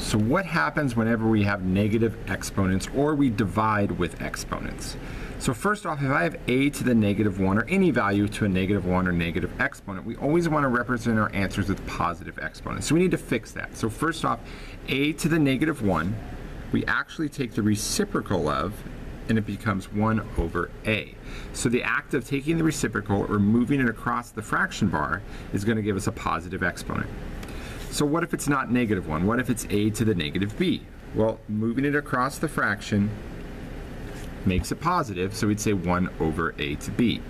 So what happens whenever we have negative exponents or we divide with exponents? So first off, if I have a to the negative 1 or any value to a negative 1 or negative exponent, we always want to represent our answers with positive exponents. So we need to fix that. So first off, a to the negative 1, we actually take the reciprocal of and it becomes 1 over a. So the act of taking the reciprocal or moving it across the fraction bar is going to give us a positive exponent. So what if it's not negative 1? What if it's a to the negative b? Well, moving it across the fraction makes it positive, so we'd say 1 over a to b.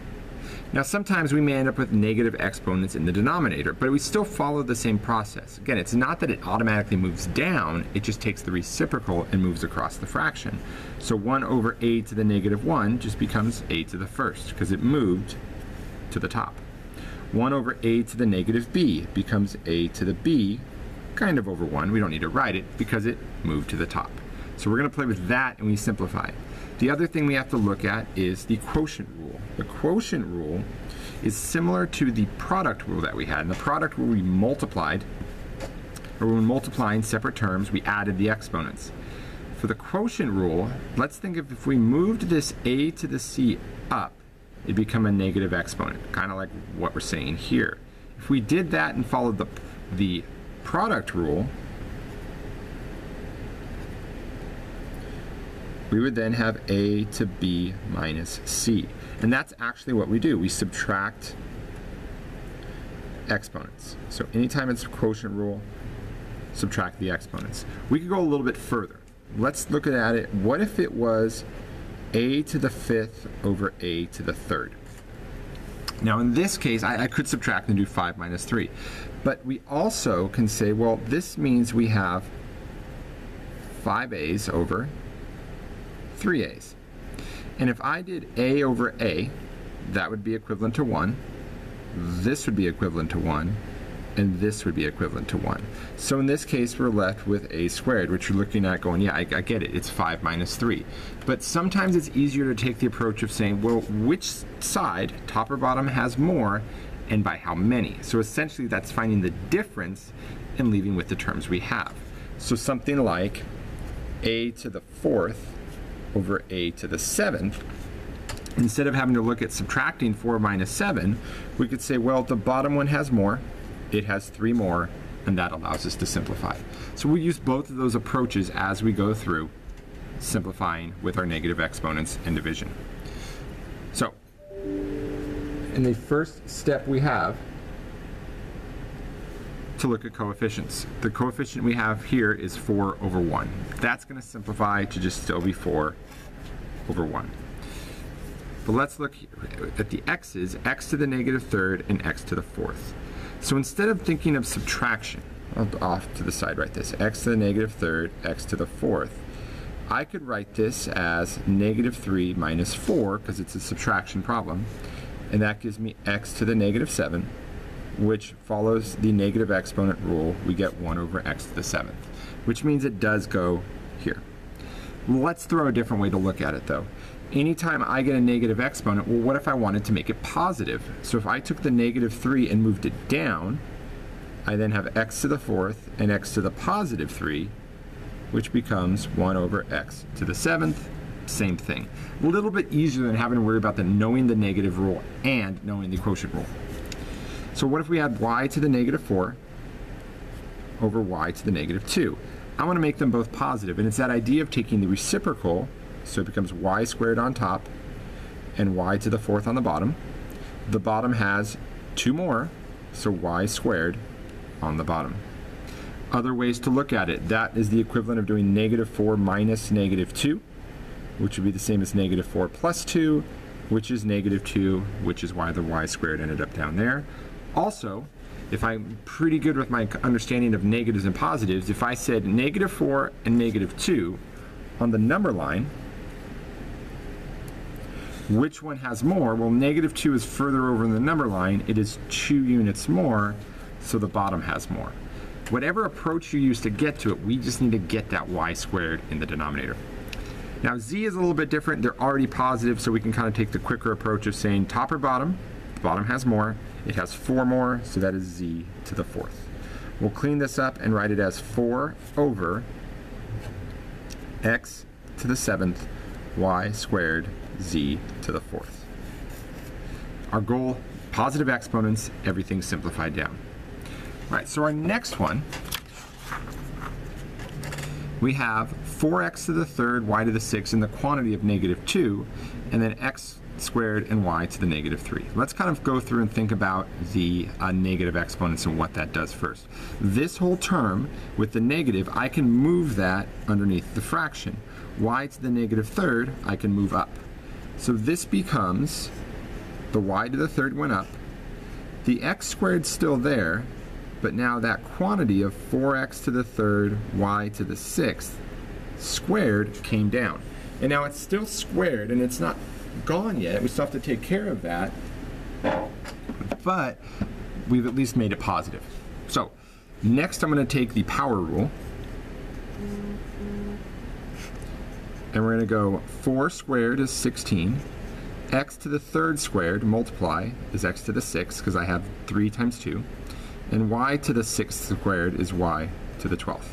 Now sometimes we may end up with negative exponents in the denominator, but we still follow the same process. Again, it's not that it automatically moves down, it just takes the reciprocal and moves across the fraction. So 1 over a to the negative 1 just becomes a to the first, because it moved to the top. 1 over a to the negative b becomes a to the b, kind of over 1. We don't need to write it because it moved to the top. So we're going to play with that and we simplify. The other thing we have to look at is the quotient rule. The quotient rule is similar to the product rule that we had. In the product rule, we multiplied, or when multiplying separate terms, we added the exponents. For the quotient rule, let's think of if we moved this a to the c up, it become a negative exponent, kind of like what we're saying here. If we did that and followed the, the product rule, we would then have a to b minus c. And that's actually what we do. We subtract exponents. So anytime it's a quotient rule, subtract the exponents. We could go a little bit further. Let's look at it. What if it was a to the fifth over a to the third? Now in this case, I, I, could subtract and do 5 minus 3. But we also can say, well, this means we have 5a's over 3a's. And if I did a over a, that would be equivalent to 1. This would be equivalent to 1. And this would be equivalent to 1. So in this case, we're left with a squared, which you're looking at going, yeah, I, I get it. It's 5 minus 3. But sometimes it's easier to take the approach of saying, well, which side, top or bottom, has more, and by how many? So essentially, that's finding the difference and leaving with the terms we have. So something like a to the fourth over a to the seventh, instead of having to look at subtracting 4 minus 7, we could say, well, the bottom one has more, it has 3 more, and that allows us to simplify. So we'll use both of those approaches as we go through simplifying with our negative exponents and division. So, in the first step we have to look at coefficients. The coefficient we have here is 4 over 1. That's going to simplify to just still be 4 over 1. But let's look at the x's, x to the negative third and x to the fourth. So instead of thinking of subtraction, off to the side write this, x to the negative third, x to the fourth, I could write this as negative 3 minus 4, because it's a subtraction problem, and that gives me x to the negative 7 which follows the negative exponent rule, we get 1 over x to the 7th, which means it does go here. Let's throw a different way to look at it though. Anytime I get a negative exponent, well what if I wanted to make it positive? So if I took the negative 3 and moved it down, I then have x to the 4th and x to the positive 3, which becomes 1 over x to the 7th, same thing. A little bit easier than having to worry about the knowing the negative rule and knowing the quotient rule. So what if we had y to the negative 4 over y to the negative 2? I want to make them both positive, and it's that idea of taking the reciprocal, so it becomes y squared on top and y to the fourth on the bottom. The bottom has two more, so y squared on the bottom. Other ways to look at it, that is the equivalent of doing negative 4 minus negative 2, which would be the same as negative 4 plus 2, which is negative 2, which is why the y squared ended up down there. Also, if I'm pretty good with my understanding of negatives and positives, if I said negative 4 and negative 2 on the number line, which one has more? Well, negative 2 is further over in the number line. It is 2 units more, so the bottom has more. Whatever approach you use to get to it, we just need to get that y squared in the denominator. Now z is a little bit different. They're already positive, so we can kind of take the quicker approach of saying top or bottom. The bottom has more. It has four more, so that is z to the fourth. We'll clean this up and write it as 4 over x to the 7th y squared z to the 4th. Our goal, positive exponents, everything simplified down. All right, so our next one, we have 4x to the third, y to the sixth, in the quantity of negative 2, and then x squared and y to the negative 3. Let's kind of go through and think about the uh, negative exponents and what that does first. This whole term with the negative, I can move that underneath the fraction. y to the negative third, I can move up. So this becomes, the y to the third went up, the x squared still there, but now that quantity of 4x to the third, y to the sixth squared came down. And now it's still squared and it's not gone yet. We still have to take care of that. But we've at least made it positive. So next I'm going to take the power rule. And we're going to go 4 squared is 16. x to the third squared, multiply, is x to the 6th, because I have 3 times 2. And y to the 6th squared is y to the 12th.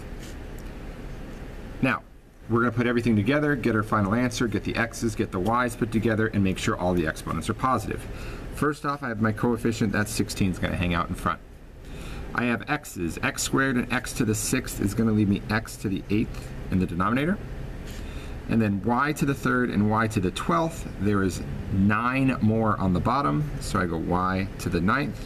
Now, we're going to put everything together, get our final answer, get the x's, get the y's put together, and make sure all the exponents are positive. First off, I have my coefficient, that's 16 is going to hang out in front. I have x's, x squared and x to the 6th is going to leave me x to the 8th in the denominator. And then y to the 3rd and y to the 12th, there is 9 more on the bottom, so I go y to the 9th.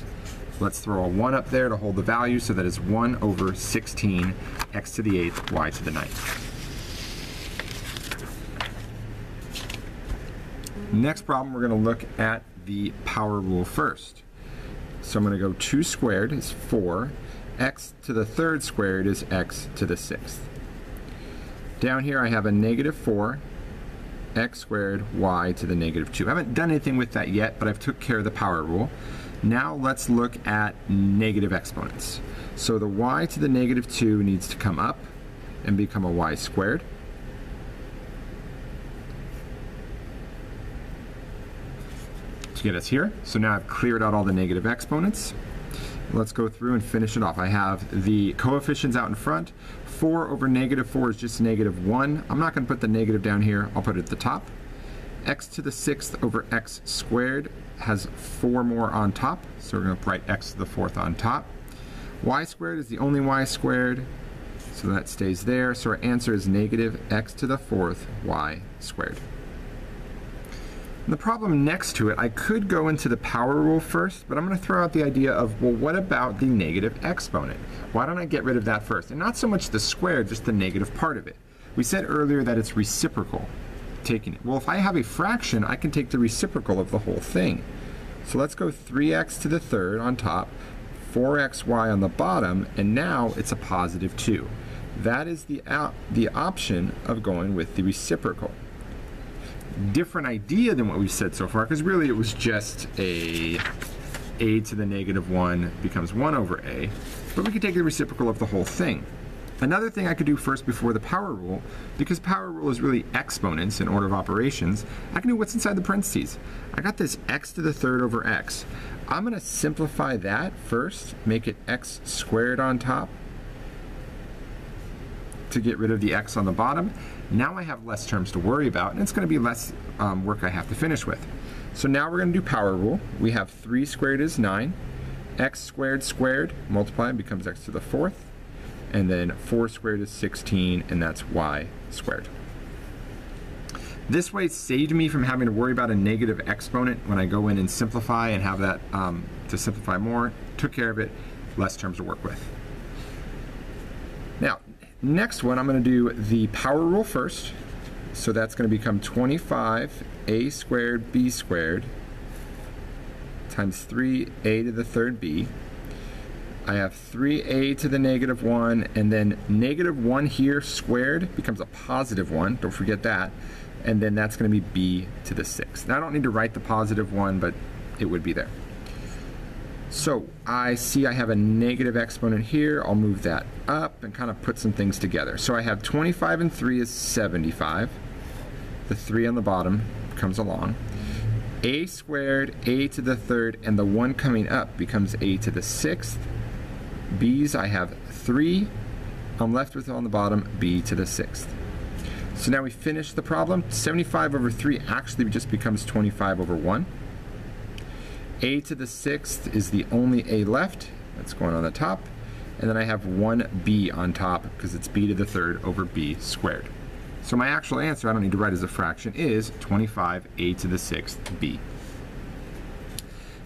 Let's throw a 1 up there to hold the value, so that is 1 over 16, x to the 8th, y to the 9th. Next problem, we're going to look at the power rule first. So I'm going to go 2 squared is 4, x to the third squared is x to the sixth. Down here I have a negative 4, x squared, y to the negative 2. I haven't done anything with that yet, but I've took care of the power rule. Now let's look at negative exponents. So the y to the negative 2 needs to come up and become a y squared. to get us here. So now I've cleared out all the negative exponents. Let's go through and finish it off. I have the coefficients out in front. 4 over negative 4 is just negative 1. I'm not going to put the negative down here. I'll put it at the top. x to the 6th over x squared has 4 more on top. So we're going to write x to the 4th on top. y squared is the only y squared. So that stays there. So our answer is negative x to the 4th y squared. The problem next to it, I could go into the power rule first, but I'm going to throw out the idea of, well, what about the negative exponent? Why don't I get rid of that first? And not so much the square, just the negative part of it. We said earlier that it's reciprocal, taking it. Well, if I have a fraction, I can take the reciprocal of the whole thing. So let's go 3x to the third on top, 4xy on the bottom, and now it's a positive 2. That is the, the option of going with the reciprocal different idea than what we've said so far, because really it was just a a to the negative 1 becomes 1 over a, but we could take the reciprocal of the whole thing. Another thing I could do first before the power rule, because power rule is really exponents in order of operations, I can do what's inside the parentheses. I got this x to the third over x. I'm going to simplify that first, make it x squared on top to get rid of the x on the bottom, now I have less terms to worry about, and it's going to be less um, work I have to finish with. So now we're going to do power rule. We have 3 squared is 9. x squared squared, multiply, becomes x to the fourth. And then 4 squared is 16, and that's y squared. This way saved me from having to worry about a negative exponent when I go in and simplify and have that um, to simplify more. Took care of it, less terms to work with. Now, Next one, I'm going to do the power rule first. So that's going to become 25 a squared b squared times 3a to the third b. I have 3a to the negative 1, and then negative 1 here squared becomes a positive 1. Don't forget that. And then that's going to be b to the 6th. Now I don't need to write the positive 1, but it would be there. So I see I have a negative exponent here. I'll move that up and kind of put some things together. So I have 25 and 3 is 75. The 3 on the bottom comes along. a squared, a to the third, and the 1 coming up becomes a to the 6th. b's, I have 3. I'm left with on the bottom b to the 6th. So now we finish the problem. 75 over 3 actually just becomes 25 over 1. A to the 6th is the only a left. That's going on the top. And then I have 1b on top because it's b to the 3rd over b squared. So my actual answer, I don't need to write as a fraction, is 25a to the 6th b.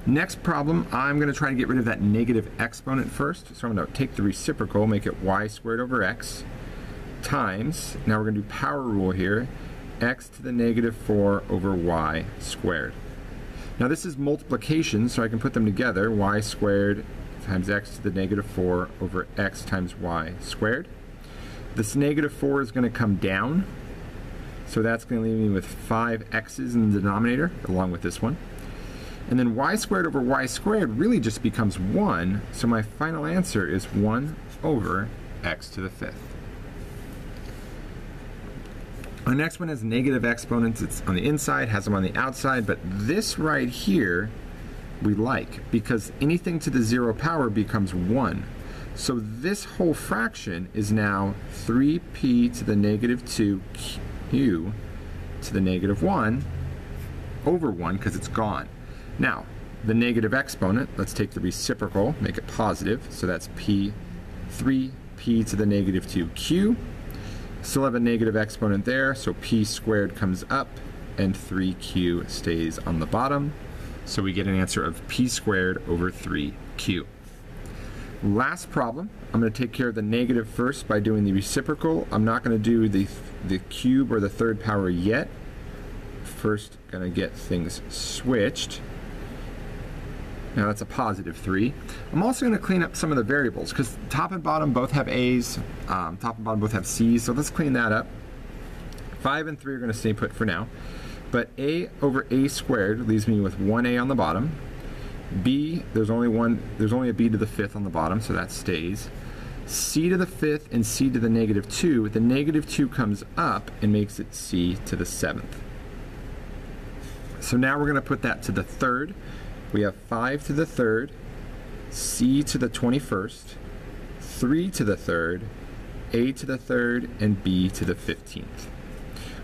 Next problem, I'm going to try to get rid of that negative exponent first. So I'm going to take the reciprocal, make it y squared over x, times, now we're going to do power rule here, x to the negative 4 over y squared. Now this is multiplication, so I can put them together, y squared times x to the negative 4 over x times y squared. This negative 4 is going to come down, so that's going to leave me with 5 x's in the denominator, along with this one. And then y squared over y squared really just becomes 1, so my final answer is 1 over x to the fifth. Our next one has negative exponents. It's on the inside, has them on the outside, but this right here we like because anything to the zero power becomes 1. So this whole fraction is now 3p to the negative 2q to the negative 1 over 1 because it's gone. Now, the negative exponent, let's take the reciprocal, make it positive, so that's p, 3p to the negative 2q. Still have a negative exponent there, so p squared comes up and 3q stays on the bottom. So we get an answer of p squared over 3q. Last problem, I'm going to take care of the negative first by doing the reciprocal. I'm not going to do the, the cube or the third power yet. First, going to get things switched. Now that's a positive 3. I'm also going to clean up some of the variables because top and bottom both have a's, um, top and bottom both have c's, so let's clean that up. 5 and 3 are going to stay put for now. But a over a squared leaves me with 1a on the bottom. b, there's only one, there's only a b to the fifth on the bottom, so that stays. c to the fifth and c to the negative 2, the negative 2 comes up and makes it c to the seventh. So now we're going to put that to the third. We have 5 to the third, c to the 21st, 3 to the third, a to the third, and b to the 15th.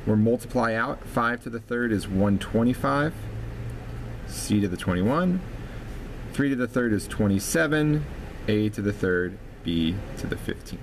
We'll multiply out. 5 to the third is 125, c to the 21, 3 to the third is 27, a to the third, b to the 15th.